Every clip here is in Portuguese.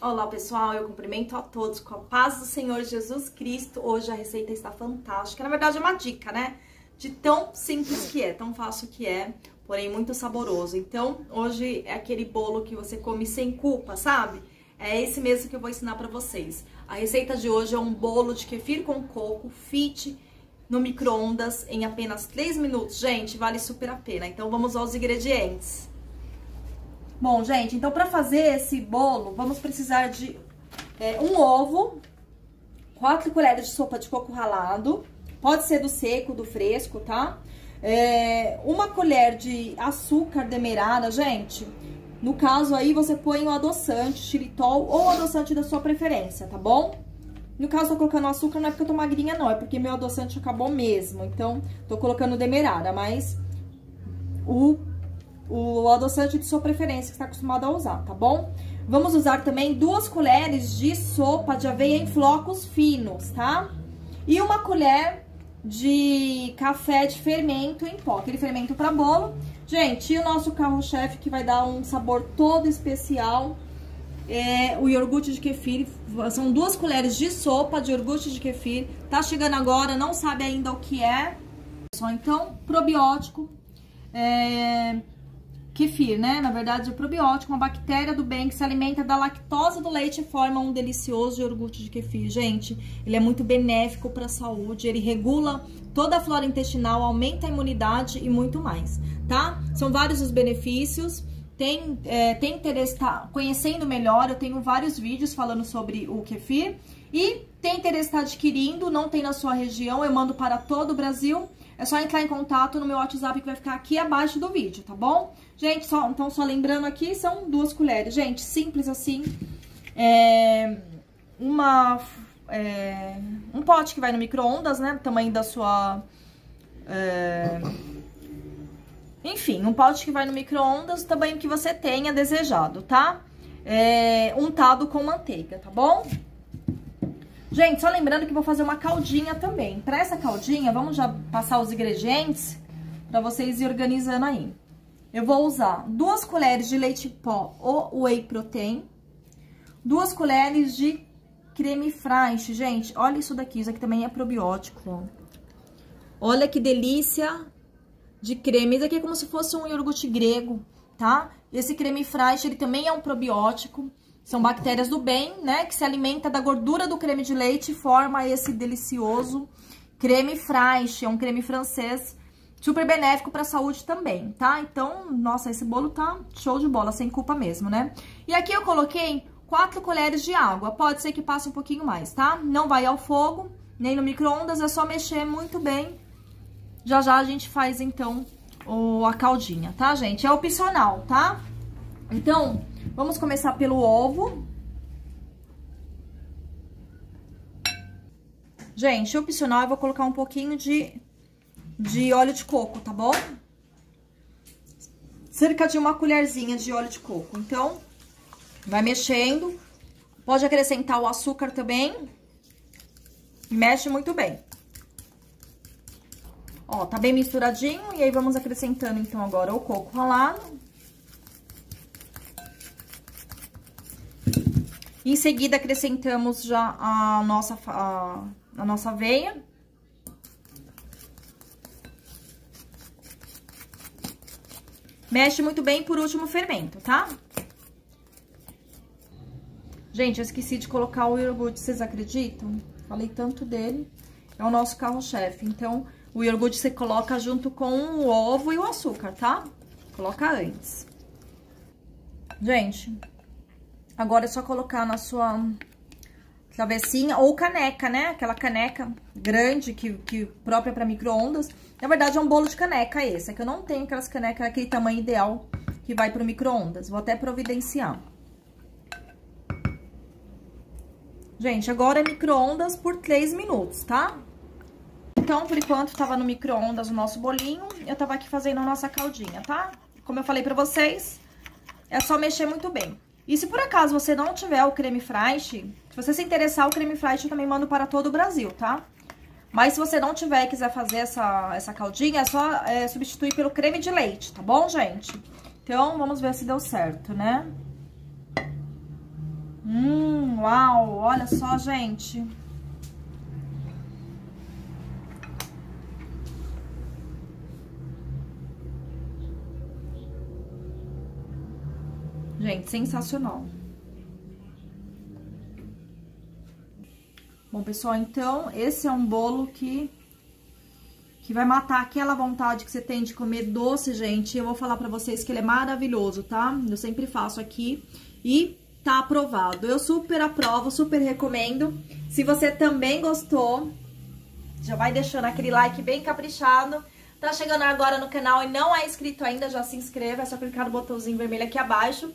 Olá pessoal, eu cumprimento a todos com a paz do Senhor Jesus Cristo. Hoje a receita está fantástica. Na verdade é uma dica, né? De tão simples que é, tão fácil que é, porém muito saboroso. Então, hoje é aquele bolo que você come sem culpa, sabe? É esse mesmo que eu vou ensinar pra vocês. A receita de hoje é um bolo de kefir com coco fit no micro-ondas em apenas 3 minutos. Gente, vale super a pena. Então, vamos aos ingredientes. Bom, gente, então para fazer esse bolo, vamos precisar de é, um ovo, quatro colheres de sopa de coco ralado, pode ser do seco, do fresco, tá? É, uma colher de açúcar demerara, gente. No caso aí, você põe o adoçante, xilitol ou adoçante da sua preferência, tá bom? No caso, tô colocando açúcar, não é porque eu tô magrinha, não. É porque meu adoçante acabou mesmo. Então, tô colocando demerara, mas o o adoçante de sua preferência que está acostumado a usar, tá bom? Vamos usar também duas colheres de sopa de aveia em flocos finos, tá? E uma colher de café de fermento em pó, aquele fermento para bolo. Gente, e o nosso carro-chefe que vai dar um sabor todo especial é o iogurte de kefir. São duas colheres de sopa de iogurte de kefir. Tá chegando agora, não sabe ainda o que é. Só então, probiótico. É, kefir, né? Na verdade, o probiótico, uma bactéria do bem que se alimenta da lactose do leite e forma um delicioso iogurte de kefir. Gente, ele é muito benéfico para a saúde, ele regula toda a flora intestinal, aumenta a imunidade e muito mais, tá? São vários os benefícios. Tem, é, tem interesse tá conhecendo melhor, eu tenho vários vídeos falando sobre o kefir. E tem interesse tá adquirindo, não tem na sua região, eu mando para todo o Brasil. É só entrar em contato no meu WhatsApp que vai ficar aqui abaixo do vídeo, tá bom? Gente, só, então só lembrando aqui, são duas colheres. Gente, simples assim. É, uma, é, um pote que vai no micro-ondas, né? Tamanho da sua... É, enfim, um pote que vai no micro-ondas, tamanho que você tenha desejado, tá? É, untado com manteiga, tá bom? Gente, só lembrando que vou fazer uma caldinha também. Para essa caldinha, vamos já passar os ingredientes para vocês ir organizando aí. Eu vou usar duas colheres de leite pó ou whey protein, duas colheres de creme fraiche. Gente, olha isso daqui, isso aqui também é probiótico. Olha que delícia de creme. Isso aqui é como se fosse um iogurte grego, tá? Esse creme fraiche, ele também é um probiótico. São bactérias do bem, né? Que se alimenta da gordura do creme de leite e forma esse delicioso creme fraiche. É um creme francês super benéfico para a saúde também, tá? Então, nossa, esse bolo tá show de bola, sem culpa mesmo, né? E aqui eu coloquei quatro colheres de água. Pode ser que passe um pouquinho mais, tá? Não vai ao fogo, nem no micro-ondas, é só mexer muito bem. Já já a gente faz, então, o, a caldinha, tá, gente? É opcional, tá? Então, Vamos começar pelo ovo. Gente, opcional, eu vou colocar um pouquinho de, de óleo de coco, tá bom? Cerca de uma colherzinha de óleo de coco. Então, vai mexendo. Pode acrescentar o açúcar também. Mexe muito bem. Ó, tá bem misturadinho. E aí, vamos acrescentando, então, agora o coco ralado. Em seguida, acrescentamos já a nossa, a, a nossa aveia. Mexe muito bem por último fermento, tá? Gente, eu esqueci de colocar o iogurte, vocês acreditam? Falei tanto dele. É o nosso carro-chefe. Então, o iogurte você coloca junto com o ovo e o açúcar, tá? Coloca antes. Gente, Agora é só colocar na sua travessinha ou caneca, né? Aquela caneca grande que, que própria para micro-ondas. Na verdade, é um bolo de caneca esse. É que eu não tenho aquelas canecas aquele tamanho ideal que vai pro micro-ondas. Vou até providenciar. Gente, agora é micro-ondas por 3 minutos, tá? Então, por enquanto, tava no micro-ondas o nosso bolinho. Eu tava aqui fazendo a nossa caldinha, tá? Como eu falei pra vocês, é só mexer muito bem. E se por acaso você não tiver o creme fraiche, se você se interessar, o creme fraiche eu também mando para todo o Brasil, tá? Mas se você não tiver e quiser fazer essa, essa caldinha, é só é, substituir pelo creme de leite, tá bom, gente? Então, vamos ver se deu certo, né? Hum, Uau, olha só, gente. Gente, sensacional. Bom, pessoal, então, esse é um bolo que que vai matar aquela vontade que você tem de comer doce, gente. Eu vou falar pra vocês que ele é maravilhoso, tá? Eu sempre faço aqui e tá aprovado. Eu super aprovo, super recomendo. Se você também gostou, já vai deixando aquele like bem caprichado. Tá chegando agora no canal e não é inscrito ainda, já se inscreva. É só clicar no botãozinho vermelho aqui abaixo.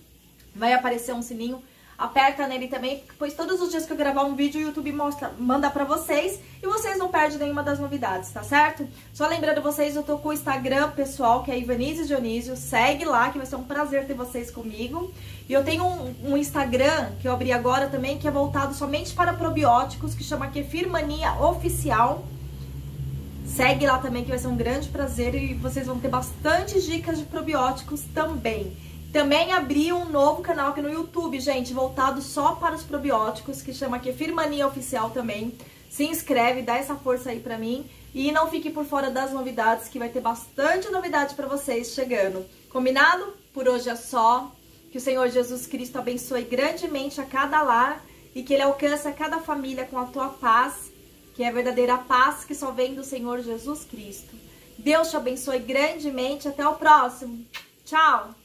Vai aparecer um sininho aperta nele também, pois todos os dias que eu gravar um vídeo, o YouTube mostra, manda pra vocês e vocês não perdem nenhuma das novidades, tá certo? Só lembrando vocês, eu tô com o Instagram pessoal, que é Ivanise Dionísio, segue lá, que vai ser um prazer ter vocês comigo. E eu tenho um, um Instagram, que eu abri agora também, que é voltado somente para probióticos, que chama Kefir Mania Oficial. Segue lá também, que vai ser um grande prazer e vocês vão ter bastante dicas de probióticos também. Também abri um novo canal aqui no YouTube, gente, voltado só para os probióticos, que chama Kefir Mania Oficial também. Se inscreve, dá essa força aí pra mim. E não fique por fora das novidades, que vai ter bastante novidade pra vocês chegando. Combinado? Por hoje é só. Que o Senhor Jesus Cristo abençoe grandemente a cada lar e que Ele alcance a cada família com a tua paz, que é a verdadeira paz que só vem do Senhor Jesus Cristo. Deus te abençoe grandemente. Até o próximo. Tchau!